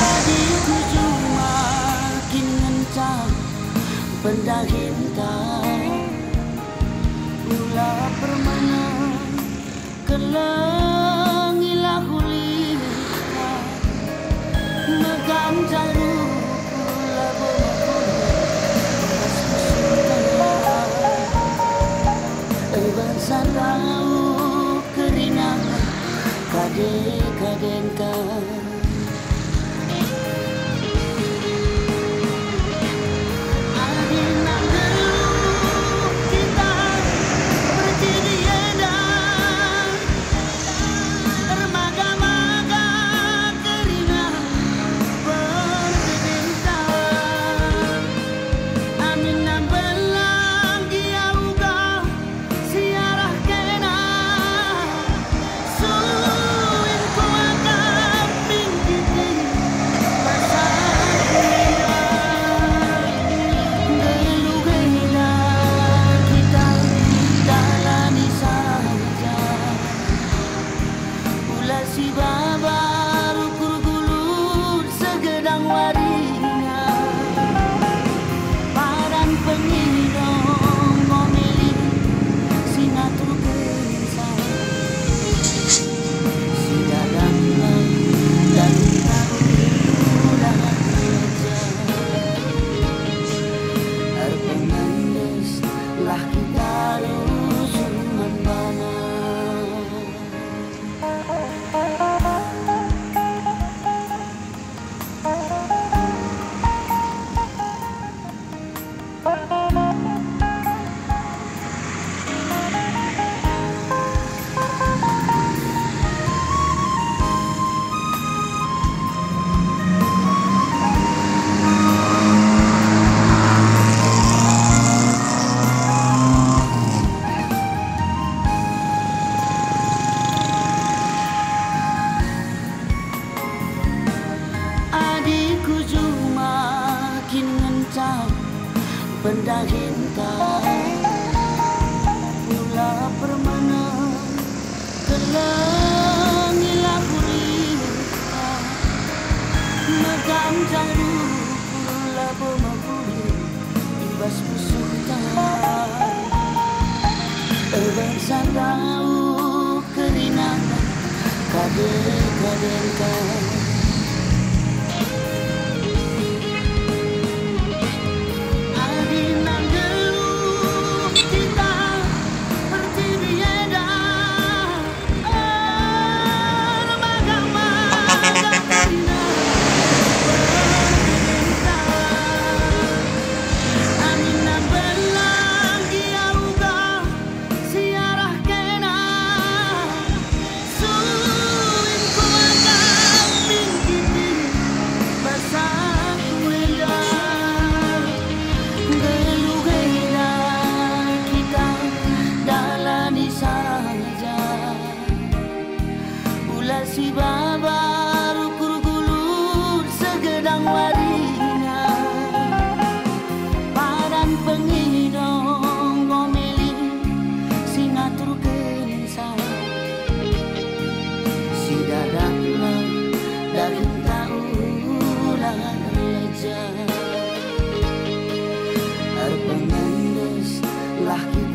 Adikku semakin ngental Benda hitam, Mula permainan kelam 影加減か benda hintai Mula permana Kelangilah kurita Magam jaru Kurula pemakuli Ibas pusuta Ewan sandau kerinangan Kadir-kadirkan las guitarras.